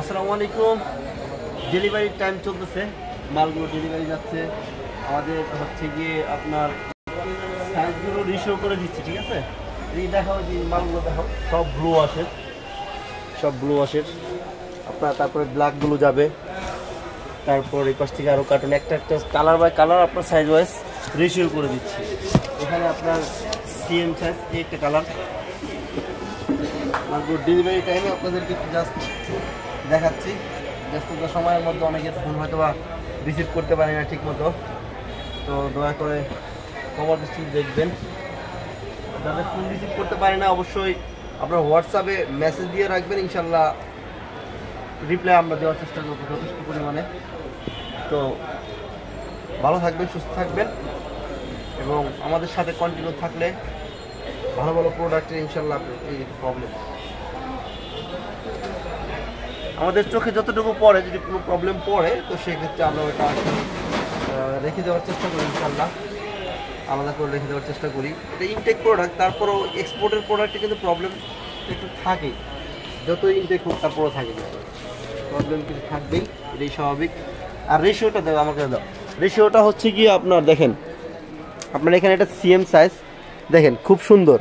আসসালামু আলাইকুম। Delivery time চলতেছে। মালগুলো ডেলিভারি যাচ্ছে। আমাদের হচ্ছে গিয়ে আপনার সাইজগুলো রিসিভ করে দিচ্ছি, ঠিক আছে? এই দেখাও যে মালগুলো দেখো, সব ব্লু আসে। সব ব্লু আসে। আপনার তারপরে ব্ল্যাকগুলো যাবে। তারপর এই পাশ থেকে আরও কার্টুন একটা একটা কালার বাই কালার আপনার সাইজ ওয়াইজ রেশিও করে দিচ্ছি। এখানে আপনার সিএম সাইজ একটা কালার মালগুলো ডেলিভারি টাইমে আপনাদেরকে জাস্ট দেখাচ্ছি। ব্যস্ততা সময়ের মধ্যে অনেকে ফোন হয়তো বা রিসিভ করতে পারি না ঠিক মতো তো দয়া করে খবর দৃষ্টি দেখবেন। যাদের ফোন রিসিভ করতে পারি না, অবশ্যই আপনার হোয়াটসঅ্যাপে মেসেজ দিয়ে রাখবেন। ইনশাল্লাহ রিপ্লাই আমরা দেওয়ার চেষ্টা করব যথেষ্ট পরিমাণে। তো ভালো থাকবেন, সুস্থ থাকবেন এবং আমাদের সাথে কন্টিনিউ থাকলে ভালো ভালো প্রোডাক্টের ইনশাল্লাহ এই প্রবলেম আমাদের চোখে যতটুকু পড়ে, যদি কোনো প্রবলেম পড়ে, তো সেক্ষেত্রে আমরা ওটা রেখে দেওয়ার চেষ্টা করি ইনশাল্লাহ আলাদা করে রেখে দেওয়ার চেষ্টা করি। এটা ইনটেক প্রোডাক্ট তারপরেও এক্সপোর্টের প্রোডাক্টে কিন্তু প্রবলেম একটু থাকেই। যতই ইনটেক হোক, তারপরেও থাকে প্রবলেম কিছু থাকবেই, এটাই স্বাভাবিক। আর রেশিওটা দেবো আমাকে দাও। রেশিওটা হচ্ছে কি আপনার, দেখেন, আপনার এখানে একটা সিএম সাইজ দেখেন, খুব সুন্দর।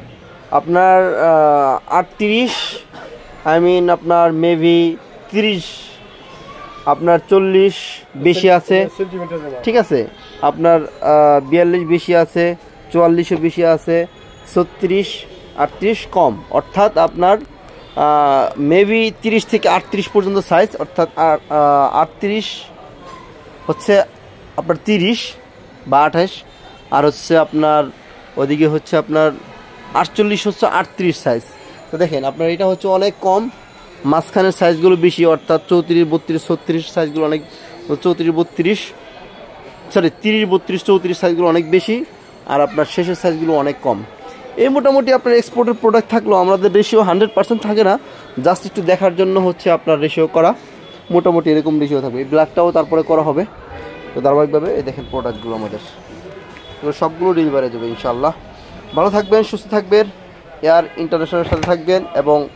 আপনার আটত্রিশ আই মিন আপনার মেবি তিরিশ আপনার চল্লিশ বেশি আছে। ঠিক আছে? আপনার বিয়াল্লিশ বেশি আছে চুয়াল্লিশও বেশি আছে ছত্রিশ আটত্রিশ কম। অর্থাৎ আপনার মেবি তিরিশ থেকে আটত্রিশ পর্যন্ত সাইজ অর্থাৎ আটত্রিশ হচ্ছে আপনার তিরিশ বা আঠাশ আর হচ্ছে আপনার ওদিকে হচ্ছে আপনার আটচল্লিশ হচ্ছে আটত্রিশ সাইজ তো দেখেন আপনার এটা হচ্ছে অনেক কম। মাঝখানের সাইজগুলো বেশি, অর্থাৎ চৌত্রিশ, বত্রিশ, ছত্রিশ সাইজগুলো অনেক, চৌত্রিশ, বত্রিশ সরি তিরিশ, বত্রিশ, চৌত্রিশ সাইজগুলো অনেক বেশি আর আপনার শেষের সাইজগুলো অনেক কম। এই মোটামুটি আপনার এক্সপোর্টের প্রোডাক্ট থাকলেও আমাদের রেশিও হান্ড্রেড পার্সেন্ট থাকে না। জাস্ট একটু দেখার জন্য হচ্ছে আপনার রেশিও করা। মোটামুটি এরকম রেশিও থাকবে। এই ব্ল্যাকটাও তারপরে করা হবে। তো ধারাবাহিকভাবে এই দেখেন প্রোডাক্টগুলো আমাদের। এগুলো সবগুলো ডেলিভারি দেবে ইনশাল্লাহ ভালো থাকবেন, সুস্থ থাকবেন। এয়ার ইন্টারন্যাশনালের সাথে থাকবেন এবং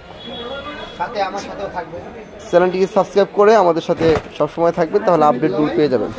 চ্যানেলটিকে সাবস্ক্রাইব করে আমাদের সাথে সবসময় থাকবেন তাহলে আপডেটগুলো পেয়ে যাবেন।